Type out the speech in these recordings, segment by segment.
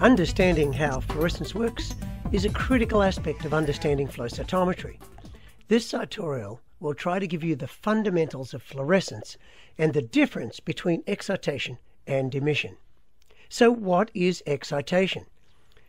Understanding how fluorescence works is a critical aspect of understanding flow cytometry. This tutorial will try to give you the fundamentals of fluorescence and the difference between excitation and emission. So what is excitation?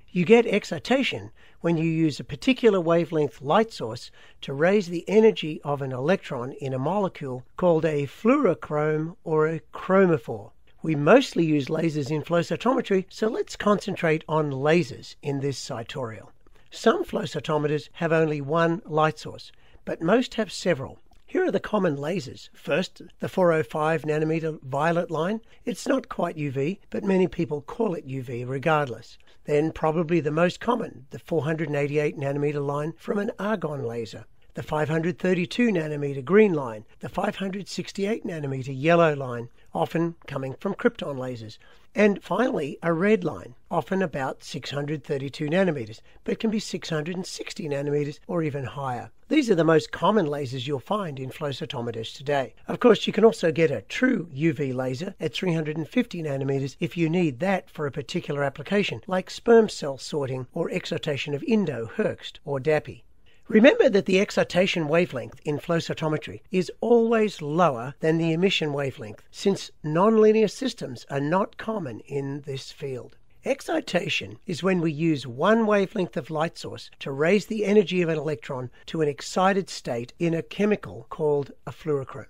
You get excitation when you use a particular wavelength light source to raise the energy of an electron in a molecule called a fluorochrome or a chromophore. We mostly use lasers in flow cytometry, so let's concentrate on lasers in this tutorial. Some flow cytometers have only one light source, but most have several. Here are the common lasers. First, the 405 nanometer violet line. It's not quite UV, but many people call it UV regardless. Then, probably the most common, the 488 nanometer line from an argon laser. The 532 nanometer green line, the 568 nanometer yellow line, often coming from krypton lasers. And finally, a red line, often about 632 nanometers, but can be 660 nanometers or even higher. These are the most common lasers you'll find in flow cytometers today. Of course, you can also get a true UV laser at 350 nanometers if you need that for a particular application, like sperm cell sorting or excitation of Indo, Hoechst, or DAPI. Remember that the excitation wavelength in flow cytometry is always lower than the emission wavelength, since nonlinear systems are not common in this field. Excitation is when we use one wavelength of light source to raise the energy of an electron to an excited state in a chemical called a fluorochrome.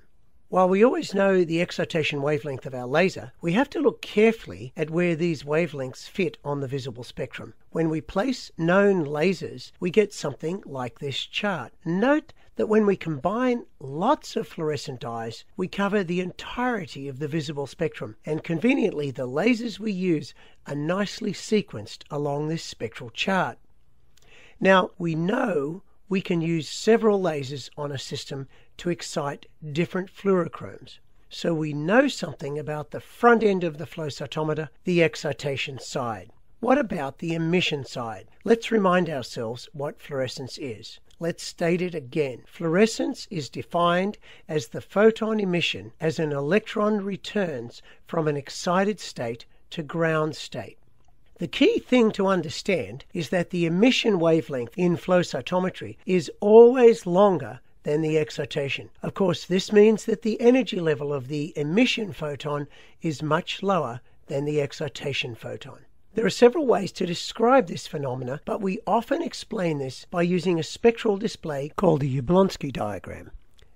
While we always know the excitation wavelength of our laser, we have to look carefully at where these wavelengths fit on the visible spectrum. When we place known lasers, we get something like this chart. Note that when we combine lots of fluorescent dyes, we cover the entirety of the visible spectrum, and conveniently the lasers we use are nicely sequenced along this spectral chart. Now, we know we can use several lasers on a system to excite different fluorochromes. So we know something about the front end of the flow cytometer, the excitation side. What about the emission side? Let's remind ourselves what fluorescence is. Let's state it again. Fluorescence is defined as the photon emission as an electron returns from an excited state to ground state. The key thing to understand is that the emission wavelength in flow cytometry is always longer than the excitation. Of course, this means that the energy level of the emission photon is much lower than the excitation photon. There are several ways to describe this phenomena, but we often explain this by using a spectral display called the Jablonski diagram.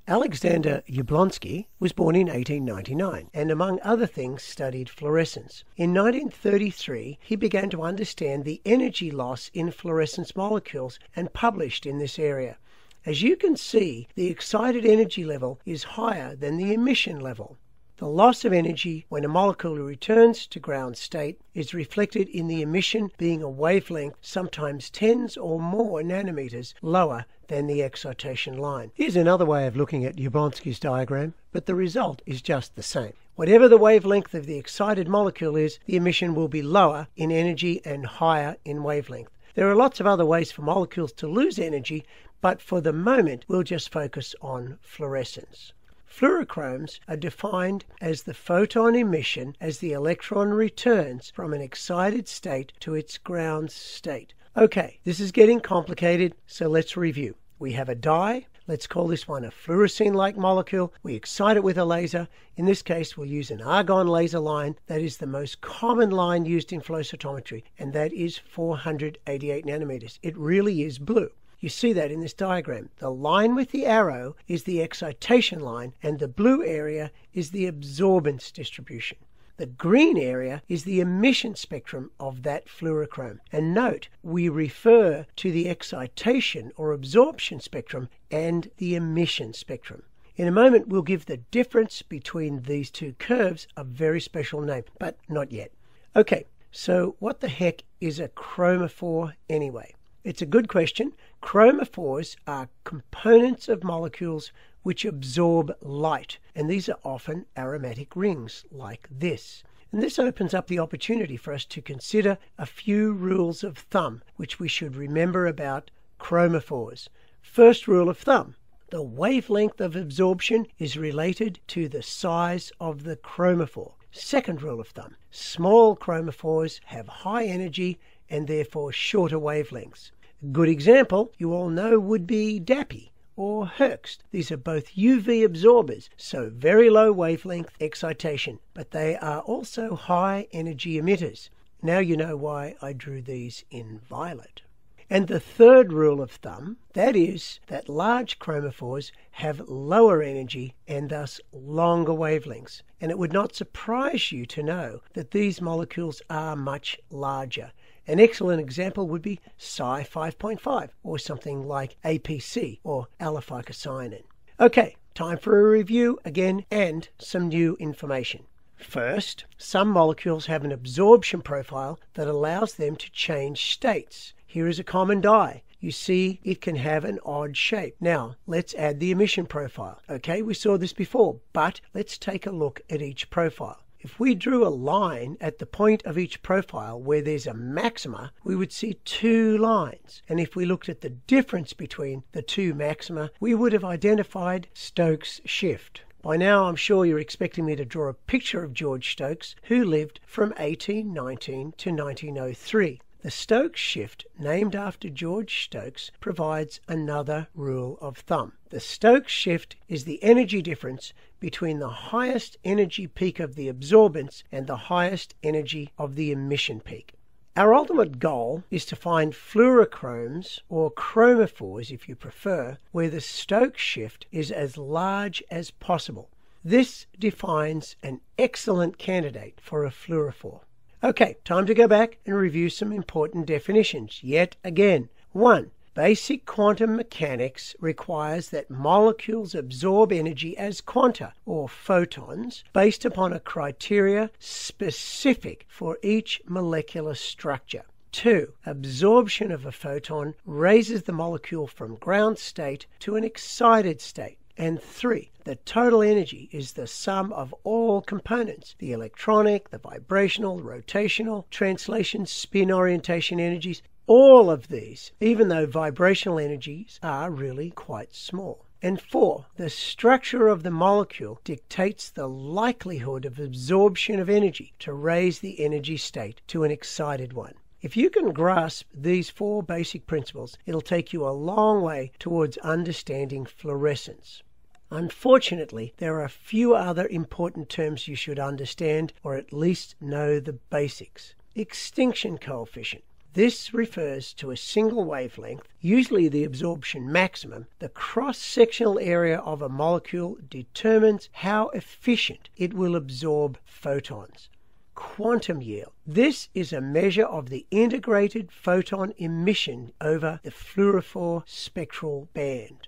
Alexander Jablonski was born in 1899 and, among other things, studied fluorescence. In 1933, he began to understand the energy loss in fluorescence molecules and published in this area. As you can see, the excited energy level is higher than the emission level. The loss of energy when a molecule returns to ground state is reflected in the emission being a wavelength sometimes tens or more nanometers lower than the excitation line. Here's another way of looking at Jablonski's diagram, but the result is just the same. Whatever the wavelength of the excited molecule is, the emission will be lower in energy and higher in wavelength. There are lots of other ways for molecules to lose energy, but for the moment we'll just focus on fluorescence. Fluorochromes are defined as the photon emission as the electron returns from an excited state to its ground state. Okay, this is getting complicated, so let's review. We have a dye. Let's call this one a fluorescein-like molecule. We excite it with a laser. In this case, we'll use an argon laser line. That is the most common line used in flow cytometry, and that is 488 nanometers. It really is blue. You see that in this diagram. The line with the arrow is the excitation line, and the blue area is the absorbance distribution. The green area is the emission spectrum of that fluorochrome. And note, we refer to the excitation or absorption spectrum and the emission spectrum. In a moment, we'll give the difference between these two curves a very special name, but not yet. Okay, so what the heck is a chromophore anyway? It's a good question. Chromophores are components of molecules which absorb light, and these are often aromatic rings like this. And this opens up the opportunity for us to consider a few rules of thumb which we should remember about chromophores. First rule of thumb the wavelength of absorption is related to the size of the chromophore. Second rule of thumb small chromophores have high energy and therefore shorter wavelengths. Good example you all know would be DAPI or Hoechst. These are both UV absorbers, so very low wavelength excitation, but they are also high energy emitters. Now you know why I drew these in violet. And the third rule of thumb, that is that large chromophores have lower energy and thus longer wavelengths. And it would not surprise you to know that these molecules are much larger. An excellent example would be Cy 5.5 or something like APC or allophycocyanin. Okay, time for a review again and some new information. First, some molecules have an absorption profile that allows them to change states. Here is a common dye. You see it can have an odd shape. Now, let's add the emission profile. Okay, we saw this before, but let's take a look at each profile. If we drew a line at the point of each profile where there's a maxima, we would see two lines. And if we looked at the difference between the two maxima, we would have identified Stokes' shift. By now, I'm sure you're expecting me to draw a picture of George Stokes, who lived from 1819 to 1903. The Stokes shift, named after George Stokes, provides another rule of thumb. The Stokes shift is the energy difference between the highest energy peak of the absorbance and the highest energy of the emission peak. Our ultimate goal is to find fluorochromes, or chromophores if you prefer, where the Stokes shift is as large as possible. This defines an excellent candidate for a fluorophore. Okay, time to go back and review some important definitions yet again. 1. Basic quantum mechanics requires that molecules absorb energy as quanta, or photons, based upon a criteria specific for each molecular structure. 2. Absorption of a photon raises the molecule from ground state to an excited state. And three, the total energy is the sum of all components the electronic, the vibrational, rotational, translation, spin orientation energies. All of these, even though vibrational energies are really quite small. And four, the structure of the molecule dictates the likelihood of absorption of energy to raise the energy state to an excited one. If you can grasp these four basic principles, it'll take you a long way towards understanding fluorescence. Unfortunately, there are a few other important terms you should understand or at least know the basics. Extinction coefficient. This refers to a single wavelength, usually the absorption maximum. The cross sectional area of a molecule determines how efficient it will absorb photons quantum yield. This is a measure of the integrated photon emission over the fluorophore spectral band.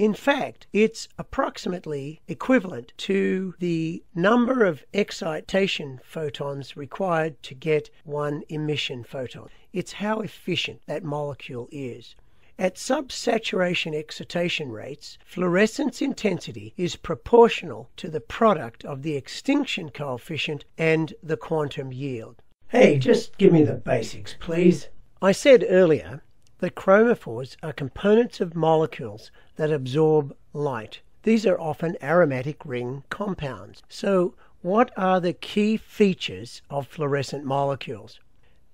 In fact, it's approximately equivalent to the number of excitation photons required to get one emission photon. It's how efficient that molecule is. At subsaturation excitation rates, fluorescence intensity is proportional to the product of the extinction coefficient and the quantum yield. Hey, just give me the basics, please. I said earlier that chromophores are components of molecules that absorb light. These are often aromatic ring compounds. So, what are the key features of fluorescent molecules?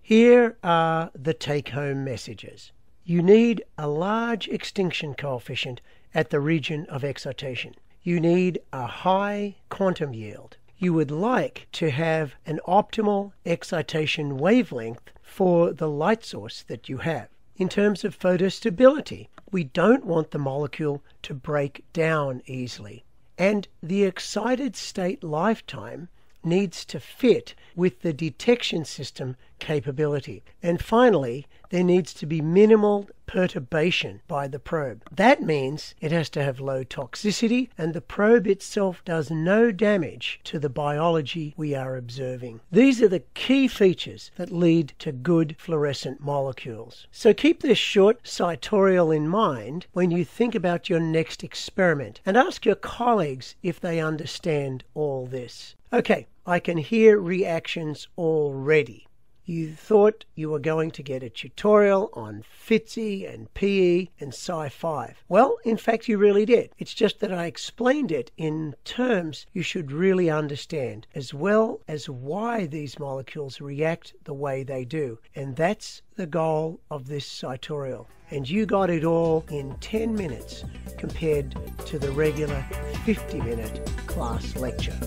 Here are the take home messages you need a large extinction coefficient at the region of excitation. You need a high quantum yield. You would like to have an optimal excitation wavelength for the light source that you have. In terms of photostability, we don't want the molecule to break down easily. And the excited state lifetime needs to fit with the detection system capability. And finally, there needs to be minimal perturbation by the probe. That means it has to have low toxicity and the probe itself does no damage to the biology we are observing. These are the key features that lead to good fluorescent molecules. So keep this short citorial in mind when you think about your next experiment and ask your colleagues if they understand all this. Okay, I can hear reactions already. You thought you were going to get a tutorial on FITC and PE and Cy 5. Well, in fact, you really did. It's just that I explained it in terms you should really understand, as well as why these molecules react the way they do. And that's the goal of this tutorial. And you got it all in 10 minutes compared to the regular 50 minute class lecture.